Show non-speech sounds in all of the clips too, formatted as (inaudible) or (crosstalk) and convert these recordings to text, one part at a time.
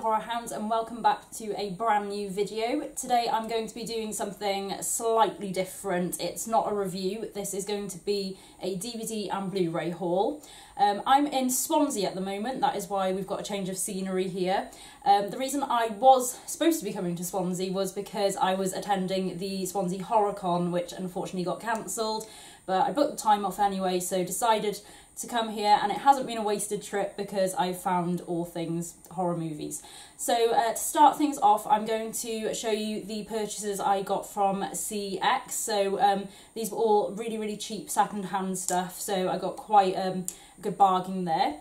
Horror Hounds and welcome back to a brand new video. Today I'm going to be doing something slightly different. It's not a review, this is going to be a DVD and Blu-ray haul. Um, I'm in Swansea at the moment, that is why we've got a change of scenery here. Um, the reason I was supposed to be coming to Swansea was because I was attending the Swansea HorrorCon, which unfortunately got cancelled, but I booked the time off anyway, so decided to come here and it hasn't been a wasted trip because I've found all things horror movies. So uh, to start things off I'm going to show you the purchases I got from CEX. So um, these were all really really cheap second hand stuff so I got quite um, a good bargain there.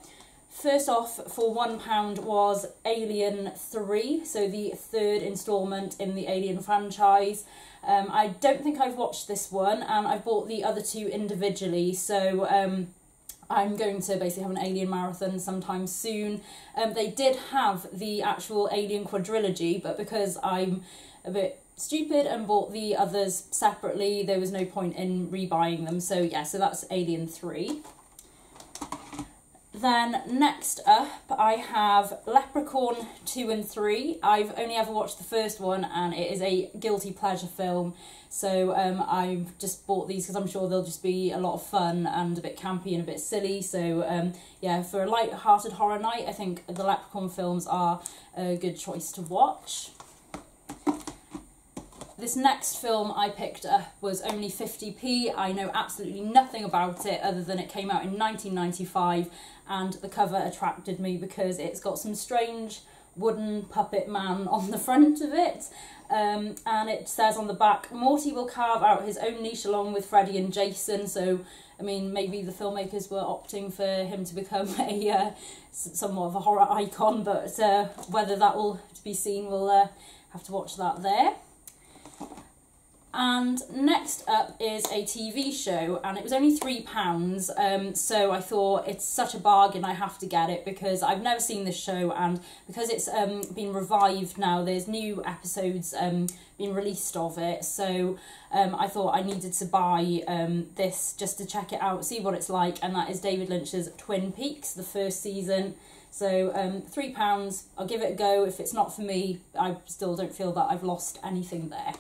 First off for £1 was Alien 3, so the third instalment in the Alien franchise. Um, I don't think I've watched this one and I've bought the other two individually so um, I'm going to basically have an Alien marathon sometime soon. Um, they did have the actual Alien quadrilogy, but because I'm a bit stupid and bought the others separately, there was no point in rebuying them. So yeah, so that's Alien 3. Then next up, I have Leprechaun 2 and 3. I've only ever watched the first one and it is a guilty pleasure film. So um, I've just bought these because I'm sure they'll just be a lot of fun and a bit campy and a bit silly. So um, yeah, for a light-hearted horror night, I think the Leprechaun films are a good choice to watch. This next film I picked up was only 50p. I know absolutely nothing about it other than it came out in 1995 and the cover attracted me because it's got some strange wooden puppet man (laughs) on the front of it. Um, and it says on the back, Morty will carve out his own niche along with Freddy and Jason. So, I mean, maybe the filmmakers were opting for him to become (laughs) a uh, somewhat of a horror icon, but uh, whether that will be seen, we'll uh, have to watch that there. And next up is a TV show, and it was only £3, um, so I thought it's such a bargain, I have to get it because I've never seen this show, and because it's um, been revived now, there's new episodes um, being released of it, so um, I thought I needed to buy um, this just to check it out, see what it's like, and that is David Lynch's Twin Peaks, the first season. So um, £3, I'll give it a go. If it's not for me, I still don't feel that I've lost anything there.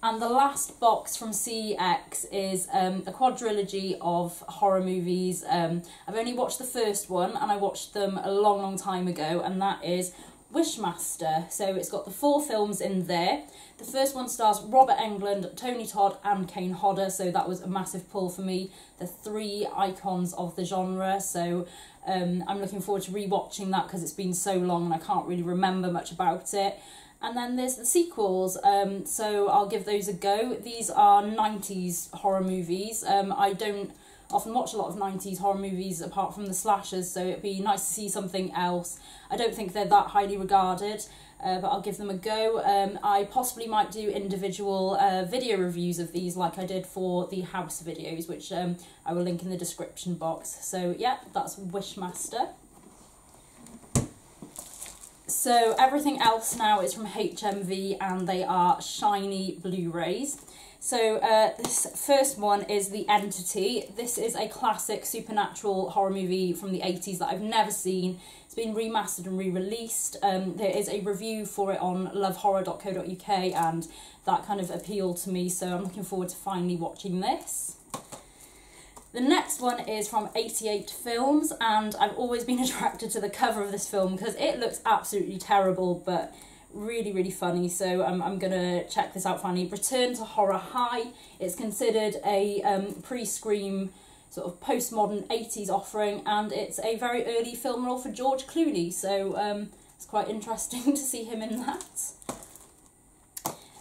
And the last box from CEX is um, a quadrilogy of horror movies. Um, I've only watched the first one and I watched them a long, long time ago, and that is Wishmaster. So it's got the four films in there. The first one stars Robert Englund, Tony Todd, and Kane Hodder, so that was a massive pull for me. The three icons of the genre, so um, I'm looking forward to rewatching that because it's been so long and I can't really remember much about it. And then there's the sequels, um, so I'll give those a go. These are 90s horror movies. Um, I don't often watch a lot of 90s horror movies apart from the slashers, so it'd be nice to see something else. I don't think they're that highly regarded, uh, but I'll give them a go. Um, I possibly might do individual uh, video reviews of these like I did for the house videos, which um, I will link in the description box. So yeah, that's Wishmaster. So everything else now is from HMV and they are shiny Blu-rays. So uh, this first one is The Entity. This is a classic supernatural horror movie from the 80s that I've never seen. It's been remastered and re-released. Um, there is a review for it on lovehorror.co.uk and that kind of appealed to me so I'm looking forward to finally watching this. The next one is from 88 Films, and I've always been (laughs) attracted to the cover of this film because it looks absolutely terrible, but really, really funny. So um, I'm going to check this out finally. Return to Horror High. It's considered a um, pre-Scream sort of postmodern 80s offering, and it's a very early film role for George Clooney, so um, it's quite interesting (laughs) to see him in that.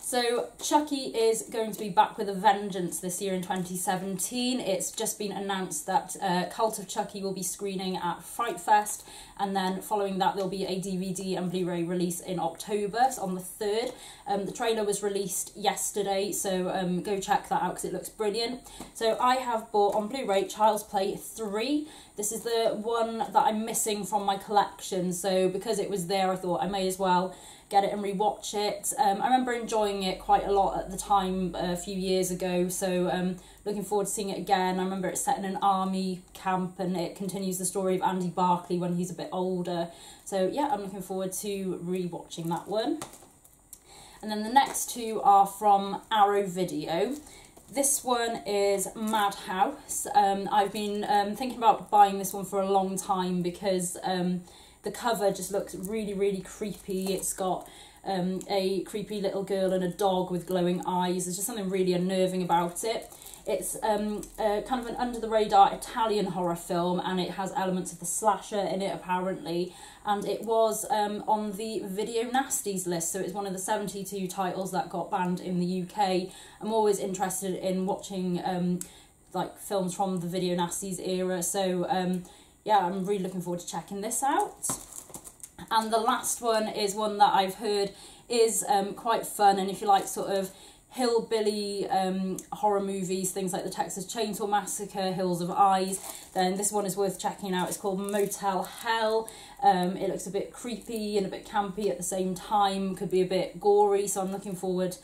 So Chucky is going to be back with a vengeance this year in 2017. It's just been announced that uh, Cult of Chucky will be screening at Fright Fest and then following that there'll be a DVD and Blu-ray release in October so on the 3rd. Um, the trailer was released yesterday so um, go check that out because it looks brilliant. So I have bought on Blu-ray Child's Play 3. This is the one that I'm missing from my collection so because it was there I thought I may as well get it and rewatch it. Um, I remember enjoying it quite a lot at the time a few years ago, so um, looking forward to seeing it again. I remember it's set in an army camp and it continues the story of Andy Barclay when he's a bit older. So yeah, I'm looking forward to rewatching that one. And then the next two are from Arrow Video. This one is Madhouse. Um, I've been um, thinking about buying this one for a long time because um, the cover just looks really, really creepy. It's got um, a creepy little girl and a dog with glowing eyes. There's just something really unnerving about it. It's um, kind of an under the radar Italian horror film and it has elements of the slasher in it apparently. And it was um, on the Video Nasties list, so it's one of the 72 titles that got banned in the UK. I'm always interested in watching um, like films from the Video Nasties era, so um, yeah, I'm really looking forward to checking this out. And the last one is one that I've heard is um, quite fun, and if you like sort of hillbilly um, horror movies, things like the Texas Chainsaw Massacre, Hills Have Eyes, then this one is worth checking out. It's called Motel Hell. Um, it looks a bit creepy and a bit campy at the same time, could be a bit gory, so I'm looking forward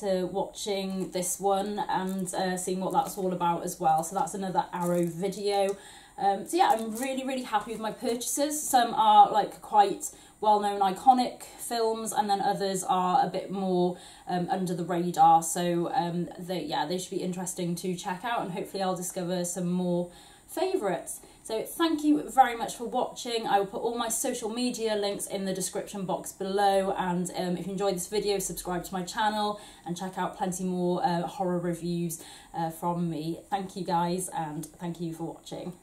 to watching this one and uh, seeing what that's all about as well. So that's another Arrow video. Um, so yeah, I'm really, really happy with my purchases. Some are like quite well-known iconic films and then others are a bit more um, under the radar so um, they, yeah they should be interesting to check out and hopefully I'll discover some more favourites. So thank you very much for watching. I will put all my social media links in the description box below and um, if you enjoyed this video subscribe to my channel and check out plenty more uh, horror reviews uh, from me. Thank you guys and thank you for watching.